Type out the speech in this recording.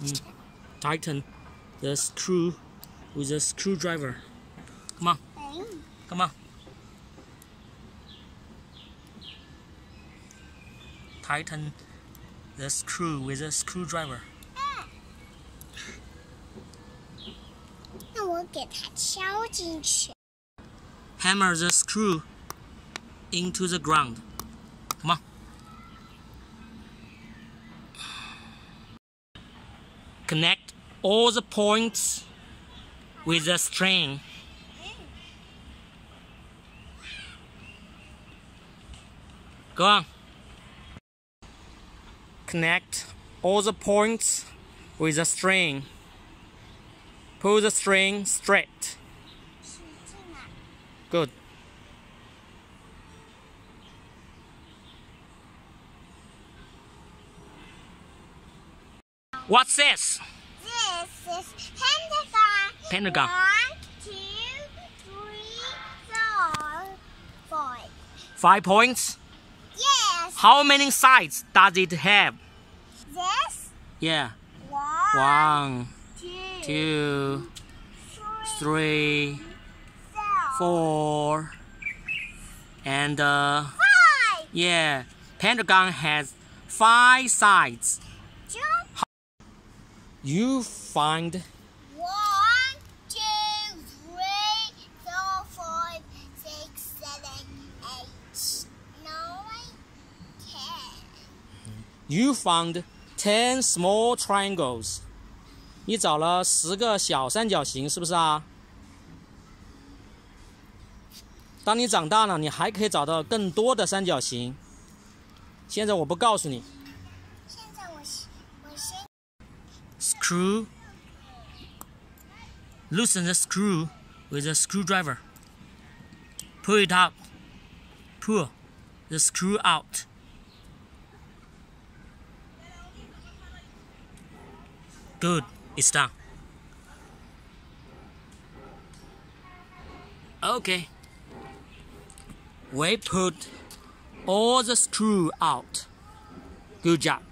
Mm. Tighten the screw with a screwdriver. Come on, come on. Tighten the screw with a screwdriver. 那我给它敲进去。 Hammer the screw into the ground. Come on. Connect all the points with the string. Go on. Connect all the points with a string. Pull the string straight. Good. What's this? This is pentagon. Pentagon. One, two, three, four, five. Five points. Yes. How many sides does it have? This Yeah. one, One, two, two, three, three, four, four, and uh, five. yeah, pentagon has five sides. You find one, two, three, four, five, six, seven, eight, nine, ten. You found ten small triangles. 你找了十个小三角形，是不是啊？当你长大了，你还可以找到更多的三角形。现在我不告诉你。Screw. Loosen the screw with a screwdriver. Pull it out. Pull the screw out. Good, it's done. Okay. We put all the screw out. Good job.